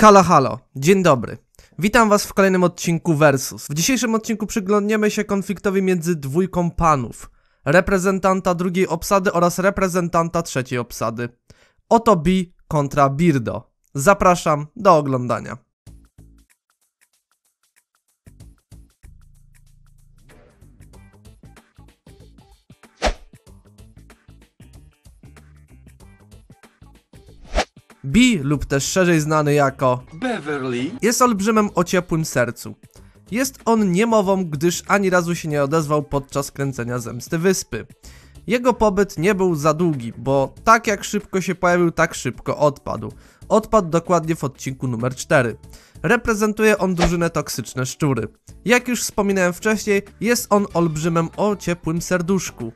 Halo, halo, dzień dobry. Witam was w kolejnym odcinku Versus. W dzisiejszym odcinku przyglądniemy się konfliktowi między dwójką panów. Reprezentanta drugiej obsady oraz reprezentanta trzeciej obsady. Oto B kontra Birdo. Zapraszam do oglądania. B lub też szerzej znany jako Beverly? jest olbrzymem o ciepłym sercu. Jest on niemową, gdyż ani razu się nie odezwał podczas kręcenia Zemsty Wyspy. Jego pobyt nie był za długi, bo tak jak szybko się pojawił, tak szybko odpadł. Odpadł dokładnie w odcinku numer 4. Reprezentuje on drużynę Toksyczne Szczury. Jak już wspominałem wcześniej, jest on olbrzymem o ciepłym serduszku.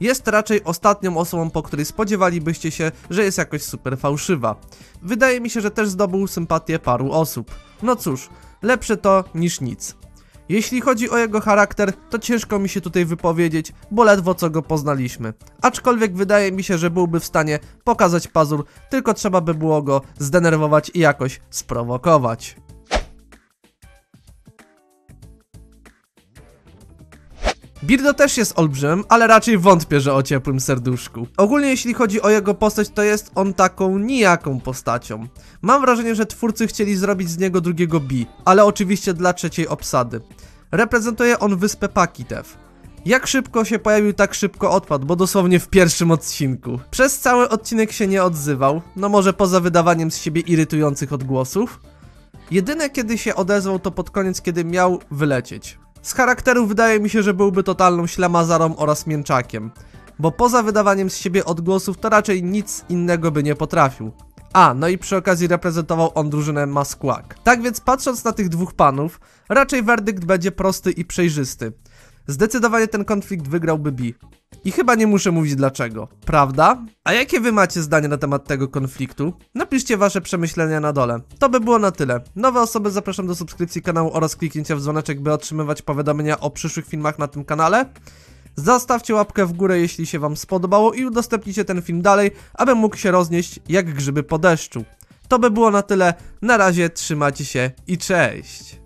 Jest raczej ostatnią osobą, po której spodziewalibyście się, że jest jakoś super fałszywa. Wydaje mi się, że też zdobył sympatię paru osób. No cóż, lepsze to niż nic. Jeśli chodzi o jego charakter, to ciężko mi się tutaj wypowiedzieć, bo ledwo co go poznaliśmy. Aczkolwiek wydaje mi się, że byłby w stanie pokazać pazur, tylko trzeba by było go zdenerwować i jakoś sprowokować. Birdo też jest olbrzymem, ale raczej wątpię, że o ciepłym serduszku. Ogólnie jeśli chodzi o jego postać, to jest on taką nijaką postacią. Mam wrażenie, że twórcy chcieli zrobić z niego drugiego B, ale oczywiście dla trzeciej obsady. Reprezentuje on wyspę Pakitew. Jak szybko się pojawił, tak szybko odpadł, bo dosłownie w pierwszym odcinku. Przez cały odcinek się nie odzywał, no może poza wydawaniem z siebie irytujących odgłosów. Jedyne kiedy się odezwał to pod koniec, kiedy miał wylecieć. Z charakteru wydaje mi się, że byłby totalną ślamazarą oraz mięczakiem, bo poza wydawaniem z siebie odgłosów to raczej nic innego by nie potrafił. A, no i przy okazji reprezentował on drużynę Maskłak. Tak więc patrząc na tych dwóch panów, raczej werdykt będzie prosty i przejrzysty. Zdecydowanie ten konflikt wygrałby B. I chyba nie muszę mówić dlaczego, prawda? A jakie wy macie zdanie na temat tego konfliktu? Napiszcie wasze przemyślenia na dole. To by było na tyle. Nowe osoby zapraszam do subskrypcji kanału oraz kliknięcia w dzwoneczek, by otrzymywać powiadomienia o przyszłych filmach na tym kanale. Zostawcie łapkę w górę, jeśli się wam spodobało i udostępnijcie ten film dalej, aby mógł się roznieść jak grzyby po deszczu. To by było na tyle. Na razie trzymajcie się i cześć!